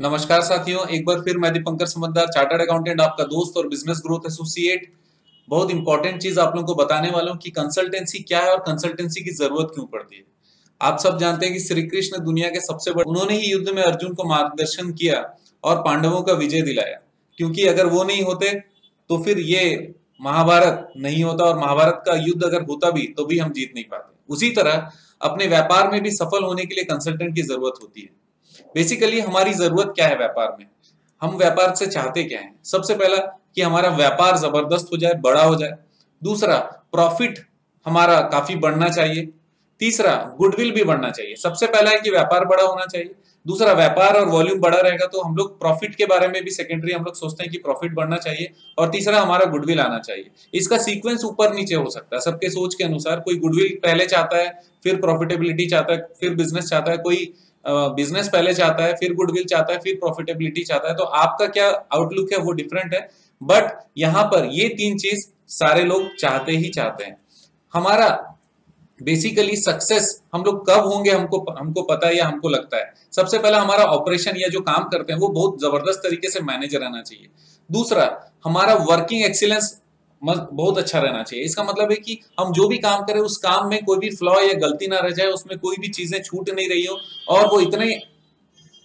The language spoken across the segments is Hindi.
नमस्कार साथियों, एक बार फिर मैं दीपंकर समझदार चार्टर्ड अकाउंटेंट, आपका दोस्त और बिज़नेस ग्रोथ एसोसिएट। बहुत इंपॉर्टेंट चीज़ आप लोगों को बताने वाला हूँ कि कंसल्टेंसी क्या है और कंसल्टेंसी की ज़रूरत क्यों पड़ती है। आप सब जानते हैं कि श्री कृष्ण दुनिया के सबसे बड़े उन्होंने ही युद्ध में अर्जुन को मार्गदर्शन किया और पांडवों का विजय दिलाया। क्योंकि अगर वो नहीं होते तो फिर ये महाभारत नहीं होता और महाभारत का युद्ध अगर होता भी तो भी हम जीत नहीं पाते। उसी तरह, अपने व्यापार में भी सफल होने के लिए कंसल्टेंट की ज़रूरत होती है। बेसिकली हमारी ज़रूरत क्या है व्यापार में? हम व्यापार से चाहते क्या है? सबसे पहला कि हमारा व्यापार ज़बरदस्त हो जाए, बड़ा हो जाए। दूसरा प्रॉफिट हमारा काफ़ी बढ़ना चाहिए। तीसरा गुडविल भी बढ़ना चाहिए। सबसे पहला है कि व्यापार बड़ा होना चाहिए। दूसरा, व्यापार और वॉल्यूम बड़ा रहेगा तो हम लोग प्रॉफिट के बारे में भी सेकेंडरी हम लोग सोचते हैं कि प्रॉफिट बढ़ना चाहिए और तीसरा, हमारा गुडविल आना चाहिए। इसका सीक्वेंस ऊपर नीचे हो सकता है। सबके सोच के अनुसार कोई गुडविल पहले चाहता है, फिर प्रॉफिटेबिलिटी चाहता है, फिर बिज़नेस चाहता है, कोई बिज़नेस पहले चाहता है, फिर गुडविल चाहता है, फिर प्रॉफिटेबिलिटी चाहता है तो आपका क्या आउटलुक है वो डिफरेंट है। बट यहाँ पर ये तीन चीज़ सारे लोग चाहते ही चाहते हैं। हमारा बेसिकली सक्सेस हम लोग कब होंगे हमको हमको पता है या हमको लगता है। सबसे पहला हमारा ऑपरेशन या जो काम करते हैं, वो बहुत ज़बरदस्त तरीके से मैनेज रहना चाहिए। दूसरा, हमारा वर्किंग एक्सीलेंस बहुत अच्छा रहना चाहिए। इसका मतलब है कि हम जो भी काम करें, उस काम में कोई भी फ्लॉ या गलती ना रह जाए, उसमें कोई भी चीज़ें छूट नहीं रही हो, और वो इतने,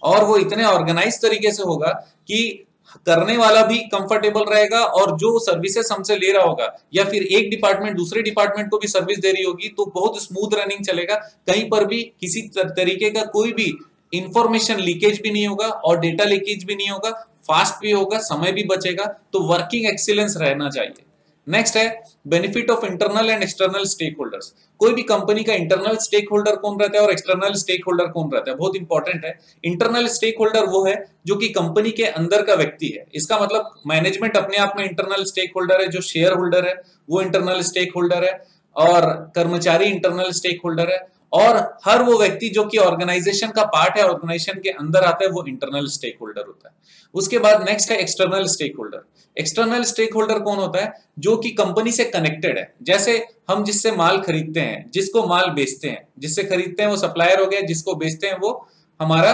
और वो इतने ऑर्गेनाइज तरीके से होगा कि करने वाला भी कंफर्टेबल रहेगा और जो सर्विसेज़ हमसे ले रहा होगा, या फिर एक डिपार्टमेंट दूसरे डिपार्टमेंट को भी सर्विस दे रही होगी तो बहुत स्मूथ रनिंग चलेगा। कहीं पर भी किसी तरीके का कोई भी इंफॉर्मेशन लीकेज भी नहीं होगा और डेटा लीकेज भी नहीं होगा फास्ट भी होगा, समय भी बचेगा तो वर्किंग एक्सीलेंस रहना चाहिए। नेक्स्ट है benefit of internal and external stakeholders कोई भी कंपनी का इंटरनल स्टेक होल्डर कौन रहता है और एक्सटर्नल स्टेक होल्डर कौन रहता है? बहुत इंपॉर्टेंट है। इंटरनल स्टेक होल्डर वो है जो कि कंपनी के अंदर का व्यक्ति है। इसका मतलब मैनेजमेंट अपने आप में इंटरनल स्टेक होल्डर है, जो शेयर होल्डर है, वो इंटरनल स्टेक होल्डर है और कर्मचारी इंटरनल स्टेक होल्डर है। और हर वो व्यक्ति जो कि ऑर्गेनाइजेशन का पार्ट है ऑर्गेनाइजेशन के अंदर आता है, वो इंटरनल स्टेक होल्डर होता है। उसके बाद नेक्स्ट है external stakeholder external stakeholder कौन होता है? जो कि कंपनी से कनेक्टेड है। जैसे हम जिससे माल खरीदते हैं, जिसको माल बेचते हैं, जिससे खरीदते हैं वो सप्लायर हो गया, जिसको बेचते हैं वो हमारा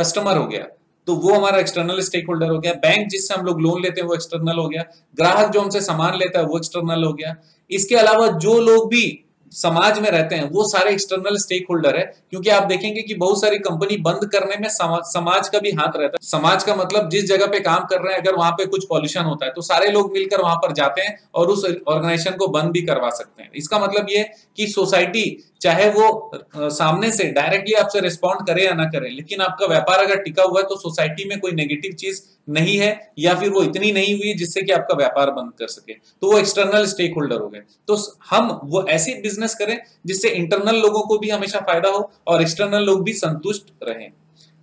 कस्टमर हो गया। तो वो हमारा एक्सटर्नल स्टेक होल्डर हो गया। बैंक जिससे हम लोग लोन लेते हैं, वो एक्सटर्नल हो गया। ग्राहक जो हमसे सामान लेता है, वो एक्सटर्नल हो गया। इसके अलावा जो लोग भी समाज में रहते हैं, वो सारे एक्सटर्नल स्टेक होल्डर है, क्योंकि आप देखेंगे कि बहुत सारी कंपनी बंद करने में समाज का भी हाथ रहता है। समाज का मतलब जिस जगह पे काम कर रहे हैं, अगर वहाँ पे कुछ पॉल्यूशन होता है तो सारे लोग मिलकर वहाँ पर जाते हैं और उस ऑर्गेनाइजेशन को बंद भी करवा सकते हैं। इसका मतलब ये कि सोसाइटी चाहे वो सामने से डायरेक्टली आपसे रिस्पॉन्ड करे या ना करे, लेकिन आपका व्यापार अगर टिका हुआ है तो सोसाइटी में कोई नेगेटिव चीज़ नहीं है, या फिर वो इतनी नहीं हुई जिससे कि आपका व्यापार बंद कर सके। तो वो एक्सटर्नल स्टेक होल्डर हो गए। तो हम वो ऐसी बिज़नेस करें जिससे इंटरनल लोगों को भी हमेशा फ़ायदा हो और एक्सटर्नल लोग भी संतुष्ट रहें।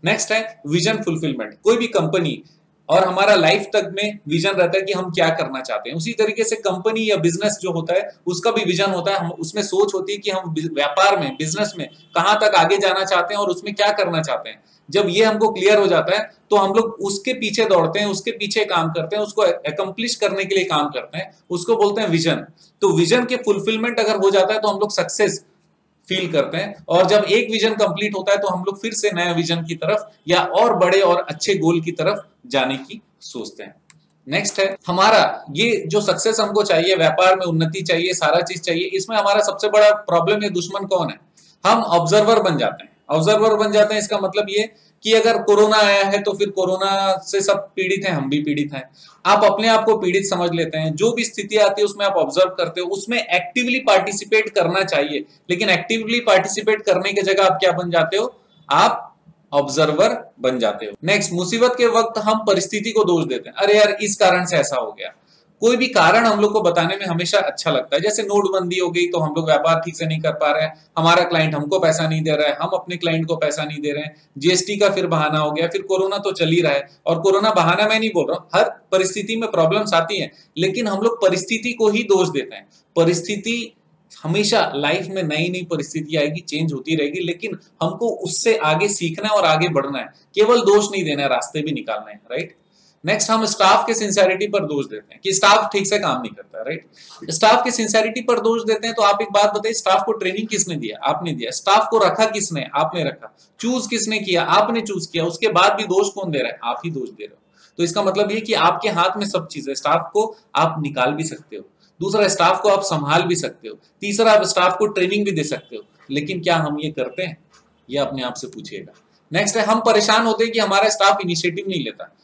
नेक्स्ट है विजन फुलफिलमेंट कोई भी कंपनी और हमारा लाइफ तक में विजन रहता है कि हम क्या करना चाहते हैं। उसी तरीके से कंपनी या बिज़नेस जो होता है, उसका भी विजन होता है। हम, उसमें सोच होती है कि हम व्यापार में बिज़नेस में कहाँ तक आगे जाना चाहते हैं और उसमें क्या करना चाहते हैं। जब ये हमको क्लियर हो जाता है तो हम लोग उसके पीछे दौड़ते हैं, उसके पीछे काम करते हैं, उसको एकम्प्लिश करने के लिए काम करते हैं, उसको बोलते हैं विजन तो विजन के फुलफिलमेंट अगर हो जाता है तो हम लोग सक्सेस फील करते हैं। और जब एक विजन कंप्लीट होता है तो हम लोग फिर से नए विजन की तरफ़ या और बड़े और अच्छे गोल की तरफ़ जाने की सोचते हैं। नेक्स्ट है, हमारा ये जो सक्सेस हमको चाहिए, व्यापार में उन्नति चाहिए, सारा चीज़ चाहिए, इसमें हमारा सबसे बड़ा प्रॉब्लम या दुश्मन कौन है? हम ऑब्जर्वर बन जाते हैं। ऑब्जर्वर बन जाते हैं। इसका मतलब ये कि अगर कोरोना आया है तो फिर कोरोना से सब पीड़ित हैं, हम भी पीड़ित हैं। आप अपने आप को पीड़ित समझ लेते हैं। जो भी स्थिति आती है, उसमें आप ऑब्ज़र्व करते हो। उसमें एक्टिवली पार्टिसिपेट करना चाहिए। लेकिन एक्टिवली पार्टिसिपेट करने की जगह आप क्या बन जाते हो? आप ऑब्जर्वर बन जाते हो। नेक्स्ट मुसीबत के वक्त हम परिस्थिति को दोष देते हैं। अरे यार, इस कारण से ऐसा हो गया। कोई भी कारण हम लोग को बताने में हमेशा अच्छा लगता है। जैसे नोटबंदी हो गई तो हम लोग व्यापार ठीक से नहीं कर पा रहे हैं। हमारा क्लाइंट हमको पैसा नहीं दे रहा है। हम अपने क्लाइंट को पैसा नहीं दे रहे हैं। जीएसटी का फिर बहाना हो गया। फिर कोरोना तो चल ही रहा है। और कोरोना बहाना मैं नहीं बोल रहा हूँ। हर परिस्थिति में प्रॉब्लम्स आती है। लेकिन हम लोग परिस्थिति को ही दोष देते हैं। परिस्थिति हमेशा लाइफ में नई नई परिस्थिति आएगी चेंज होती रहेगी। लेकिन हमको उससे आगे सीखना है और आगे बढ़ना है। केवल दोष नहीं देना है, रास्ते भी निकालना है राइट नेक्स्ट हम स्टाफ के सिंसियरिटी पर दोष देते हैं कि स्टाफ ठीक से काम नहीं करता राइट स्टाफ के सिंसियरिटी पर दोष देते हैं तो आप एक बात बताइए स्टाफ को ट्रेनिंग किसने दिया? आपने दिया। स्टाफ को रखा किसने? आपने रखा। चूज़ किसने किया? आपने चूज़ किया। उसके बाद भी दोष कौन दे रहा है? आप ही दोष दे रहे हो। तो इसका मतलब ये कि आपके हाथ में सब चीज़ है। स्टाफ को आप निकाल भी सकते हो। दूसरा स्टाफ को आप संभाल भी सकते हो। तीसरा, आप स्टाफ को ट्रेनिंग भी दे सकते हो। लेकिन क्या हम ये करते हैं? ये अपने आप से पूछिएगा। नेक्स्ट है, हम परेशान होते हैं कि हमारा स्टाफ इनिशिएटिव नहीं लेता।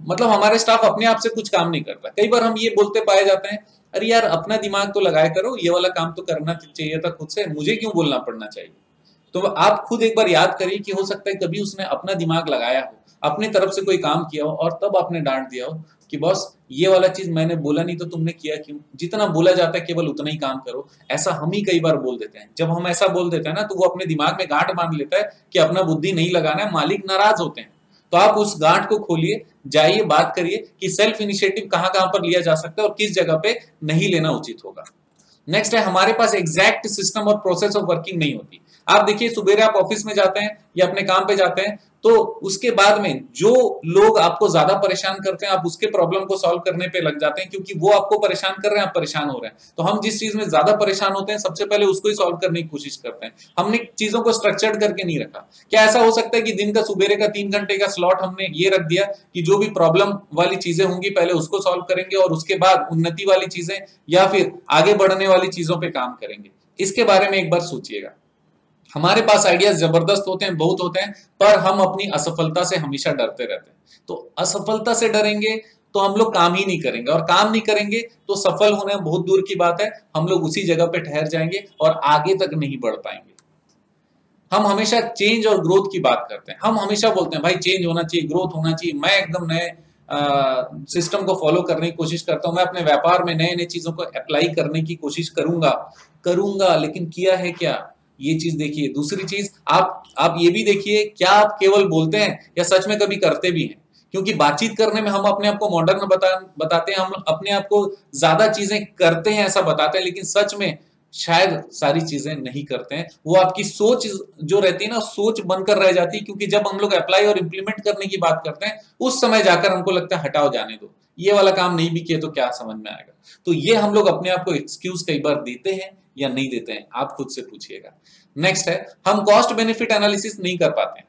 मतलब हमारे स्टाफ अपने आप से कुछ काम नहीं करता कई बार हम ये बोलते पाए जाते हैं, अरे यार, अपना दिमाग तो लगाया करो, ये वाला काम तो करना चाहिए था खुद से, मुझे क्यों बोलना पड़ना चाहिए? तो आप खुद एक बार याद करिए कि हो सकता है कभी उसने अपना दिमाग लगाया हो, अपनी तरफ़ से कोई काम किया हो और तब आपने डांट दिया हो कि, बॉस, ये वाला चीज़ मैंने बोला नहीं तो तुमने किया क्यों? जितना बोला जाता है, केवल उतना ही काम करो। ऐसा हम ही कई बार बोल देते हैं। जब हम ऐसा बोल देते हैं ना तो वो अपने दिमाग में गांठ बाँध लेता है कि अपना बुद्धि नहीं लगाना है, मालिक नाराज़ होते हैं। तो आप उस गांठ को खोलिए, जाइए, बात करिए कि सेल्फ इनिशिएटिव कहाँ कहाँ पर लिया जा सकता है और किस जगह पे नहीं लेना उचित होगा। नेक्स्ट है, हमारे पास एग्जैक्ट सिस्टम और प्रोसेस ऑफ़ वर्किंग नहीं होती। आप देखिए सुबह आप ऑफ़िस में जाते हैं या अपने काम पे जाते हैं तो उसके बाद में जो लोग आपको ज़्यादा परेशान करते हैं, आप उसके प्रॉब्लम को सॉल्व करने पे लग जाते हैं, क्योंकि वो आपको परेशान कर रहे हैं, आप परेशान हो रहे हैं। तो हम जिस चीज़ में ज़्यादा परेशान होते हैं, सबसे पहले उसको ही सॉल्व करने की कोशिश करते हैं। हमने चीज़ों को स्ट्रक्चर्ड करके नहीं रखा। क्या ऐसा हो सकता है कि दिन का सुबेरे का तीन घंटे का स्लॉट हमने ये रख दिया कि जो भी प्रॉब्लम वाली चीज़ें होंगी, पहले उसको सॉल्व करेंगे और उसके बाद उन्नति वाली चीज़ें या फिर आगे बढ़ने वाली चीज़ों पर काम करेंगे। इसके बारे में एक बार सोचिएगा। हमारे पास आइडियाज़ ज़बरदस्त होते हैं, बहुत होते हैं, पर हम अपनी असफलता से हमेशा डरते रहते हैं। तो असफलता से डरेंगे तो हम लोग काम ही नहीं करेंगे और काम नहीं करेंगे तो सफल होने बहुत दूर की बात है, हम लोग उसी जगह पे ठहर जाएँगे और आगे तक नहीं बढ़ पाएँगे। हम हमेशा चेंज और ग्रोथ की बात करते हैं। हम हमेशा बोलते हैं, भाई चेंज होना चाहिए ग्रोथ होना चाहिए। मैं एकदम नए सिस्टम को फॉलो करने की कोशिश करता हूँ। मैं अपने व्यापार में नए नए चीज़ों को अप्लाई करने की कोशिश करूँगा करूँगा, लेकिन किया है क्या? ये चीज़ देखिए। दूसरी चीज़, आप आप ये भी देखिए, क्या आप केवल बोलते हैं या सच में कभी करते भी हैं? क्योंकि बातचीत करने में हम अपने आप को मॉडर्न बता, बताते हैं, हम अपने आप को ज़्यादा चीज़ें करते हैं, ऐसा बताते हैं, लेकिन सच में शायद सारी चीज़ें नहीं करते हैं। वो आपकी सोच जो रहती है ना, सोच बनकर रह जाती है, क्योंकि जब हम लोग अप्लाई और इम्प्लीमेंट करने की बात करते हैं, उस समय जाकर हमको लगता है, हटाओ, जाने दो। ये वाला काम नहीं भी किया तो क्या समझ में आएगा? तो ये हम लोग अपने आप को एक्सक्यूज कई बार देते हैं। या नहीं देते हैं, आप खुद से पूछिएगा। नेक्स्ट है, हम कॉस्ट बेनिफिट एनालिसिस नहीं कर पाते हैं।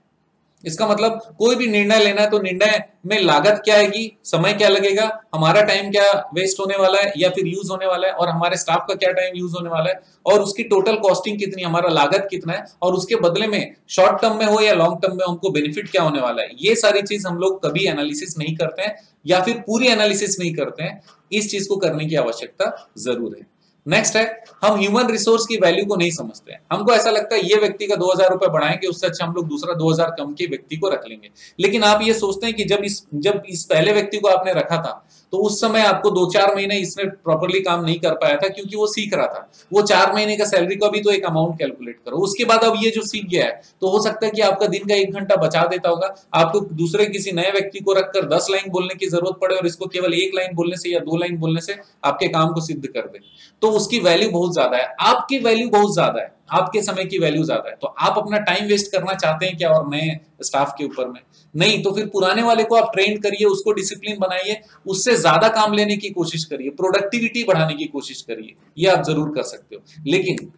इसका मतलब कोई भी निर्णय लेना है तो निर्णय में लागत क्या आएगी, समय क्या लगेगा, हमारा टाइम क्या वेस्ट होने वाला है या फिर यूज़ होने वाला है, और हमारे स्टाफ का क्या टाइम यूज़ होने वाला है, और उसकी टोटल कॉस्टिंग कितनी, हमारा लागत कितना है, और उसके बदले में शॉर्ट टर्म में हो या लॉन्ग टर्म में हमको बेनिफिट क्या होने वाला है, ये सारी चीज़ हम लोग कभी एनालिसिस नहीं करते हैं, या फिर पूरी एनालिसिस नहीं करते हैं, इस चीज़ को करने की आवश्यकता ज़रूर है। नेक्स्ट है, हम ह्यूमन रिसोर्स की वैल्यू को नहीं समझते हैं। हमको ऐसा लगता है, ये व्यक्ति का दो हज़ार रुपए बढ़ाएँगे, उससे अच्छा हम लोग दूसरा दो हज़ार कम के व्यक्ति को रख लेंगे। लेकिन आप ये सोचते हैं कि जब इस जब इस पहले व्यक्ति को आपने रखा था तो उस समय आपको दो चार महीने इसने प्रॉपरली काम नहीं कर पाया था, क्योंकि वो सीख रहा था। वो चार महीने का सैलरी का भी तो एक अमाउंट कैलकुलेट करो। उसके बाद अब ये जो सीख गया है तो हो सकता है कि आपका दिन का एक घंटा बचा देता होगा। आपको दूसरे किसी नए व्यक्ति को रखकर दस लाइन बोलने की ज़रूरत पड़े और इसको केवल एक लाइन बोलने से या दो लाइन बोलने से आपके काम को सिद्ध कर दे। तो उसकी वैल्यू बहुत ज़्यादा है। आपकी वैल्यू बहुत ज़्यादा है। आपके समय की वैल्यू ज़्यादा है। तो आप अपना टाइम वेस्ट करना चाहते हैं क्या और नए स्टाफ के ऊपर में? नहीं तो फिर पुराने वाले को आप ट्रेन करिए, उसको डिसिप्लिन बनाइए, उससे ज़्यादा काम लेने की कोशिश करिए प्रोडक्टिविटी बढ़ाने की कोशिश करिए, ये आप ज़रूर कर सकते हो। लेकिन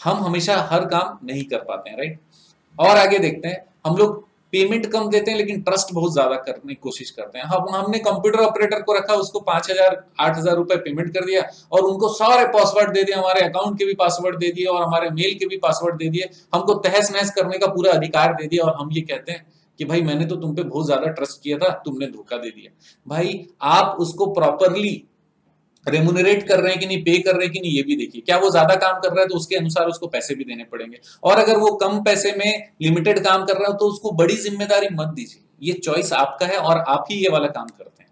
हम हमेशा हर काम नहीं कर पाते हैं राइट और आगे देखते हैं, हम लोग पेमेंट कम देते हैं, लेकिन ट्रस्ट बहुत ज़्यादा करने की कोशिश करते हैं। हम, हमने कंप्यूटर ऑपरेटर को रखा, उसको पाँच हज़ार, आठ हज़ार रुपए पेमेंट कर दिया, और उनको सारे पासवर्ड दे दिए, हमारे अकाउंट के भी पासवर्ड दे दिए, और हमारे मेल के भी पासवर्ड दे दिए, हमको तहस नहस करने का पूरा अधिकार दे दिया, और हम ये कहते हैं कि भाई मैंने तो तुम पे बहुत ज़्यादा ट्रस्ट किया था, तुमने धोखा दे दिया। भाई, आप उसको प्रॉपरली रेमुनरेट कर रहे हैं कि नहीं पे कर रहे हैं कि नहीं, ये भी देखिए। क्या वो ज़्यादा काम कर रहा है तो उसके अनुसार उसको पैसे भी देने पड़ेंगे। और अगर वो कम पैसे में लिमिटेड काम कर रहा है तो उसको बड़ी ज़िम्मेदारी मत दीजिए। ये चॉइस आपका है और आप ही ये वाला काम करते हैं।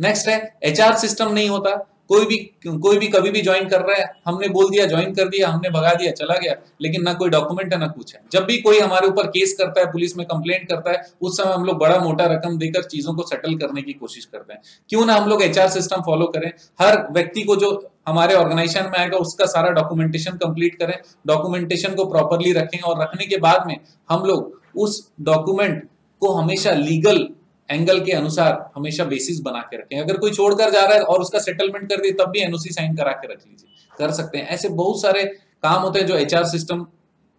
नेक्स्ट है एचआर सिस्टम नहीं होता। कोई भी कोई भी कभी भी ज्वाइन कर रहा है, हमने बोल दिया ज्वाइन कर दिया, हमने भगा दिया, चला गया, लेकिन ना कोई डॉक्यूमेंट है, ना कुछ है। जब भी कोई हमारे ऊपर केस करता है पुलिस में कंप्लेंट करता है, उस समय हम लोग बड़ा मोटा रकम देकर चीज़ों को सेटल करने की कोशिश करते हैं। क्यों ना हम लोग एचआर सिस्टम फॉलो करें, हर व्यक्ति को जो हमारे ऑर्गेनाइजेशन में आएगा, उसका सारा डॉक्यूमेंटेशन कंप्लीट करें डॉक्यूमेंटेशन को प्रॉपरली रखें और रखने के बाद में हम लोग उस डॉक्यूमेंट को हमेशा लीगल एंगल के अनुसार हमेशा बेसिस बना के रखें। अगर कोई छोड़कर जा रहा है और उसका सेटलमेंट कर दिए तब भी एनओसी साइन करा के रख लीजिए। कर सकते हैं। ऐसे बहुत सारे काम होते हैं जो एचआर सिस्टम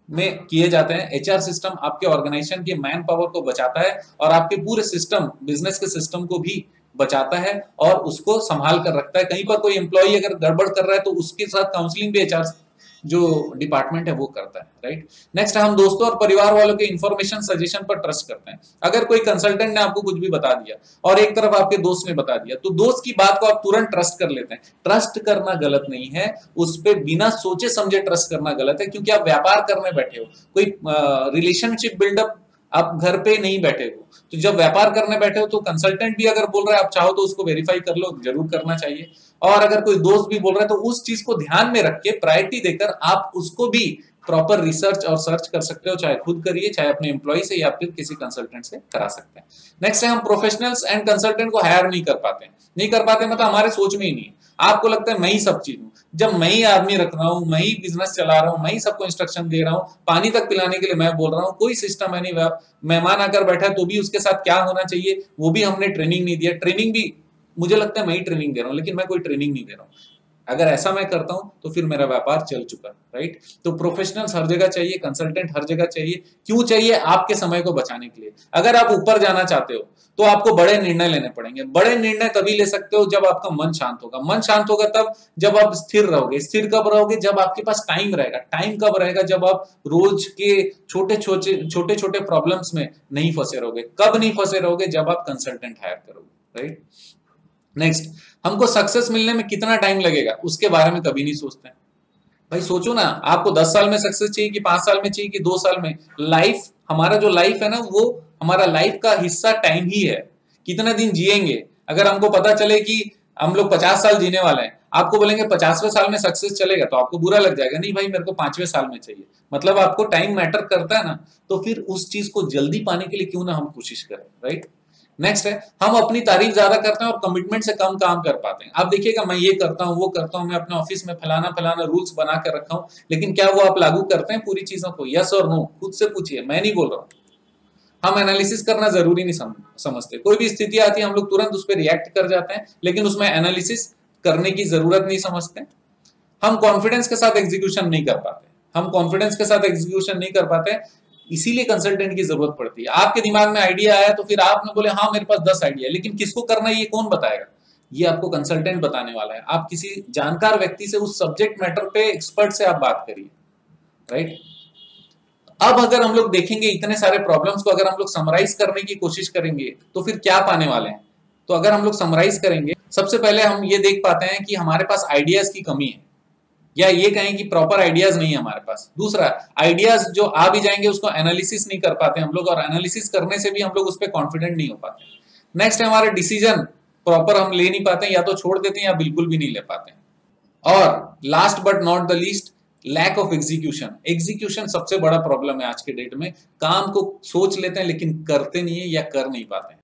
में किए जाते हैं। एचआर सिस्टम आपके ऑर्गेनाइजेशन के मैन पावर को बचाता है और आपके पूरे सिस्टम बिज़नेस के सिस्टम को भी बचाता है और उसको संभाल कर रखता है। कहीं पर कोई एम्प्लॉय अगर गड़बड़ कर रहा है तो उसके साथ काउंसलिंग भी एचआर जो डिपार्टमेंट है वो करता है राइट नेक्स्ट हम दोस्तों और परिवार वालों के इंफॉर्मेशन सजेशन पर ट्रस्ट करते हैं। अगर कोई कंसल्टेंट ने आपको कुछ भी बता दिया और एक तरफ़ आपके दोस्त ने बता दिया तो दोस्त की बात को आप तुरंत ट्रस्ट कर लेते हैं। ट्रस्ट करना गलत नहीं है, उस पर बिना सोचे समझे ट्रस्ट करना गलत है, क्योंकि आप व्यापार करने बैठे हो। कोई रिलेशनशिप बिल्डअप आप घर पे नहीं बैठे हो। तो जब व्यापार करने बैठे हो तो कंसल्टेंट भी अगर बोल रहा है, आप चाहो तो उसको वेरीफाई कर लो, ज़रूर करना चाहिए। और अगर कोई दोस्त भी बोल रहा है तो उस चीज़ को ध्यान में रख के प्रायोरिटी देकर आप उसको भी प्रॉपर रिसर्च और सर्च कर सकते हो, चाहे खुद करिए, चाहे अपने एम्प्लॉय से या फिर किसी कंसल्टेंट से करा सकते हैं। नेक्स्ट है, हम प्रोफेशनल्स एंड कंसल्टेंट को हायर नहीं कर पाते नहीं कर पाते मतलब हमारे सोच में ही नहीं आपको लगता है मैं ही सब चीज़ हूँ। जब मैं ही आदमी रख रहा हूँ, मैं ही बिज़नेस चला रहा हूँ, मैं ही सबको इंस्ट्रक्शन दे रहा हूँ, पानी तक पिलाने के लिए मैं बोल रहा हूँ, कोई सिस्टम है नहीं मेहमान आकर बैठा है तो भी उसके साथ क्या होना चाहिए? वो भी हमने ट्रेनिंग नहीं दिया। ट्रेनिंग भी, मुझे लगता है मैं ही ट्रेनिंग दे रहा हूँ, लेकिन मैं कोई ट्रेनिंग नहीं दे रहा हूँ। अगर ऐसा मैं करता हूँ तो फिर मेरा व्यापार चल चुका राइट तो प्रोफेशनल्स हर जगह चाहिए कंसल्टेंट हर जगह चाहिए। क्यों चाहिए? आपके समय को बचाने के लिए। अगर आप ऊपर जाना चाहते हो तो आपको बड़े निर्णय लेने पड़ेंगे। बड़े निर्णय तभी ले सकते हो जब आपका मन शांत होगा। मन शांत होगा तब जब आप स्थिर रहोगे। स्थिर कब रहोगे? जब आपके पास टाइम रहेगा। टाइम कब रहेगा? जब आप रोज के छोटे छोटे छोटे छोटे प्रॉब्लम्स में नहीं फंसे रहोगे। कब नहीं फंसे रहोगे? जब आप कंसल्टेंट हायर करोगे राइट नेक्स्ट हमको सक्सेस मिलने में कितना टाइम लगेगा? उसके बारे में कभी नहीं सोचते भाई सोचो ना, आपको दस साल में सक्सेस चाहिए कि पाँच साल में चाहिए कि दो साल में? लाइफ हमारा जो लाइफ है ना, वो हमारा लाइफ का हिस्सा टाइम ही है। कितना दिन जिएँगे? अगर हमको पता चले कि हम लोग पचास साल जीने वाले हैं, आपको बोलेंगे पचासवें साल में सक्सेस चलेगा तो आपको बुरा लग जाएगा, नहीं भाई, मेरे को पाँचवें साल में चाहिए। मतलब आपको टाइम मैटर करता है ना तो फिर उस चीज़ को जल्दी पाने के लिए क्यों ना हम कोशिश करें राइट नेक्स्ट है, हम अपनी तारीफ़ ज़्यादा करते हैं और कमिटमेंट से कम काम कर पाते हैं। आप देखिएगा, मैं ये करता हूँ, वो करता हूँ, मैं अपने ऑफ़िस में फलाना फलाना रूल्स बना कर रखा हूँ, लेकिन क्या वो आप लागू करते हैं पूरी चीज़ों को? यस और नो खुद से पूछिए, मैं नहीं बोल रहा हूँ। हम एनालिसिस करना ज़रूरी नहीं समझते। कोई भी स्थिति आती है, हम लोग तुरंत उस पर रिएक्ट कर जाते हैं, लेकिन उसमें एनालिसिस करने की ज़रूरत नहीं समझते। हम कॉन्फिडेंस के साथ एग्जीक्यूशन नहीं कर पाते। हम कॉन्फिडेंस के साथ एग्जीक्यूशन नहीं कर पाते। इसीलिए कंसल्टेंट की ज़रूरत पड़ती है। आपके दिमाग में आइडिया आया तो फिर आपने बोले हाँ मेरे पास दस आइडिया है, लेकिन किसको करना है, ये कौन बताएगा? ये आपको कंसल्टेंट बताने वाला है। आप किसी जानकार व्यक्ति से उस सब्जेक्ट मैटर पे एक्सपर्ट से आप बात करिए राइट अब अगर हम लोग देखेंगे इतने सारे प्रॉब्लम्स को अगर हम लोग समराइज करने की कोशिश करेंगे तो फिर क्या पाने वाले हैं? तो अगर हम लोग समराइज करेंगे, सबसे पहले हम ये देख पाते हैं कि हमारे पास आइडियाज़ की कमी है। या ये कहें कि प्रॉपर आइडियाज़ नहीं है हमारे पास। दूसरा आइडियाज़ जो आ भी जाएँगे, उसको एनालिसिस नहीं कर पाते हम लोग, और एनालिसिस करने से भी हम लोग उस पर कॉन्फिडेंट नहीं हो पाते। नेक्स्ट है हमारे डिसीज़न प्रॉपर हम ले नहीं पाते, या तो छोड़ देते हैं या बिल्कुल भी नहीं ले पाते। और last but not the least lack of execution execution सबसे बड़ा प्रॉब्लम है आज के डेट में। काम को सोच लेते हैं, लेकिन करते नहीं है या कर नहीं पाते